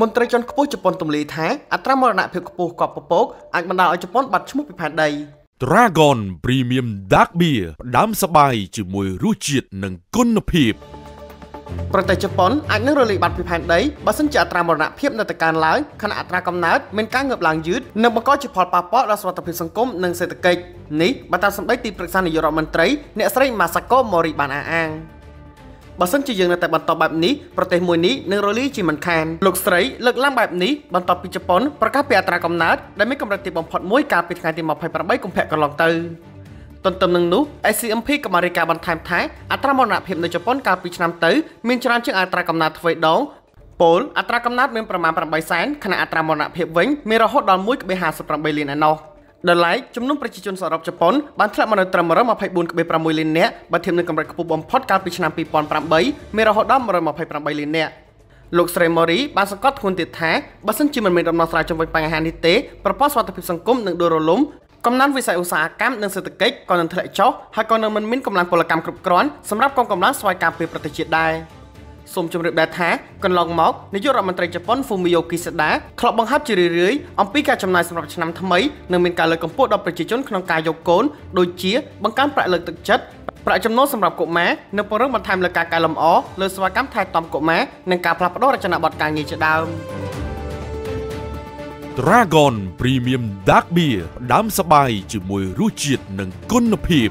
មន្ត្រីជាន់ខ្ពស់ជប៉ុនទម្លាយថាអត្រាមរណភាពខ្ពស់កប់ពពកអាចបណ្ដាលឲ្យជប៉ុនបាត់ឈ្មោះពីផែនដី Dragon Premium Dark Beer ផ្ដាំសបាយជាមួយរសជាតិនិងគុណភាពប្រទេសជប៉ុនអាចនឹងរលាយបាត់ពីផែនដីបើសិនជាអត្រាមរណភាពនៅតែកើនឡើងខណៈអត្រាកំណើតមានការងើបឡើងយឺតនិងបង្កជាផលប៉ះពាល់ដល់សុខភាពសង្គមនិងសេដ្ឋកិច្ចនេះបើតាមសម្ដីទីប្រឹក្សានាយករដ្ឋមន្ត្រីអ្នកស្រី Masako Mori បានអះអាង បើសិនជាយើងនៅតែបន្តបែបនេះប្រទេសមួយនេះនឹងរលាយជាមិនខានលោកស្រីលើកឡើងបែបនេះបន្ទាប់ពីជប៉ុនប្រកាសពីអត្រាកំណើតដែលមានកម្រិតទាបបំផុតមួយកាលពីថ្ងៃទី28កុម្ភៈកន្លងទៅទន្ទឹមនឹងនោះ ICMP ក៏បានរាយការណ៍បន្ថែមថាអត្រាមរណភាពនៅជប៉ុនកាលពីឆ្នាំទៅមានច្រើនជាងអត្រាកំណើតទ្វេដងពលអត្រាកំណើតមានប្រមាណ8សែនខណៈអត្រាមរណភាពវិញមានរហូតដល់1.58លានឯណោះ ដល់ឡែកចំនួនប្រជាជនសរុបជប៉ុនបានធ្លាក់មកនៅត្រឹម124.6លាននាក់បើធៀបនឹងកម្រិតខ្ពស់បំផុតកាលពីឆ្នាំ2008មានរហូតដល់128លាននាក់លោកស្រីម៉ូរីបានសង្កត់ធ្ងន់ទៀតថាបើសិនជាមិនមានដំណោះស្រាយជំវិញបញ្ហានេះទេប្រព័ន្ធសុខភាពសង្គមនឹងដួលរលំកំណើនវិស័យឧស្សាហកម្មនិងសេដ្ឋកិច្ចក៏នឹងធ្លាក់ចុះហើយក៏នឹងមិនមានកម្លាំងពលកម្មគ្រប់គ្រាន់សម្រាប់កងកម្លាំងស្វ័យការពារប្រទេសជាតិដែរ សូមជម្រាបដែរថាកន្លងមកនាយករដ្ឋមន្ត្រីជប៉ុន Fumio Kishida ធ្លាប់បង្ហាត់ជារឿយៗអំពីការចំណាយសម្រាប់ឆ្នាំថ្មីនិងមានការលើកកម្ពស់ដល់ប្រជាជនក្នុងការយកកូនដូចជាបង្កើនប្រាក់លើកទឹកចិត្តប្រាក់ចំណូលសម្រាប់កុមារនិងពង្រឹងបន្ថែមលើការកែលម្អលើសេវាកម្មថែទាំកុមារនិងការផ្លាស់ប្តូររចនាប័ទ្មការងារជាដើម។ Dragon Premium Dark Beer ផ្ដាំសបាយជាមួយរសជាតិនិងគុណភាព